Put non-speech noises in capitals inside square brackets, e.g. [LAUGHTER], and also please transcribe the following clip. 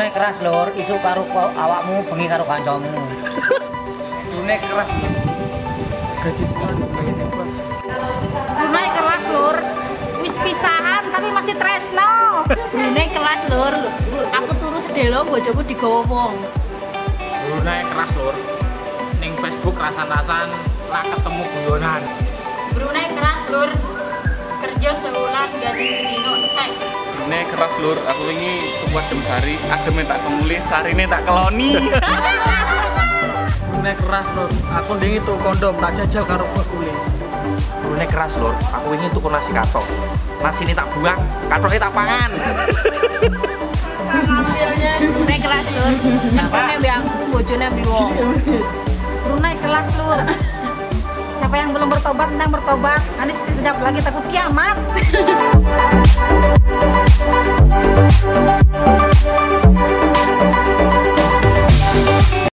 Brunei keras lur, isu karo ko- awakmu bengi karo kancamu. Brunei keras gaji sekolah begini bos Brunei kelas lur. Wis pisahan tapi masih tresno. Brunei kelas lur. Aku turu sedelo bojoku digawa wong. Brunei keras lur ning Facebook rasan-rasan lah ketemu guyonan Brunei keras lur. Kerja sebulan gaji sedino Brunei keras lur, aku ini sebuah dem sari, adem tak kemuli, sarine tak keloni. [LAUGHS] Brunei keras lur aku ndingi tuh kondom tak jajal karo kulit Brunei keras lur, aku ingin tuku nasi katok. Nasi ini tak buang, katoknya tak pangan. Brunei kelas lur. Mbek aku bojone mbek wong. Brunei kelas lur. Siapa yang belum bertobat tentang bertobat, nanti sekejap lagi takut kiamat.